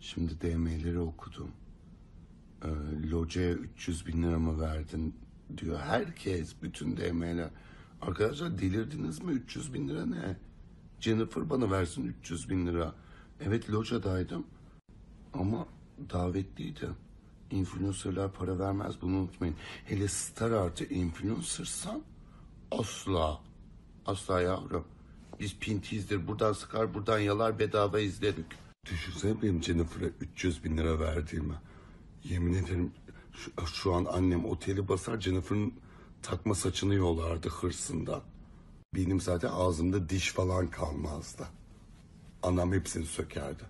Şimdi DM'leri okudum. Ee, locaya 300 bin lira mı verdin diyor. Herkes, bütün DM'ler. Arkadaşlar delirdiniz mi? 300 bin lira ne? Jennifer bana versin 300 bin lira. Evet locadaydım. Ama davetliydim. Influencerlar para vermez bunu unutmayın. Hele star artı influencersan asla. Asla yavrum. Biz pintiyizdir. Buradan sıkar buradan yalar bedava izledik. Düşünsene benim Jennifer'a 300 bin lira verdiğimi. Yemin ederim şu, şu an annem oteli basar Jennifer'ın takma saçını yolardı hırsından. Benim zaten ağzımda diş falan kalmazdı. Anam hepsini sökerdi.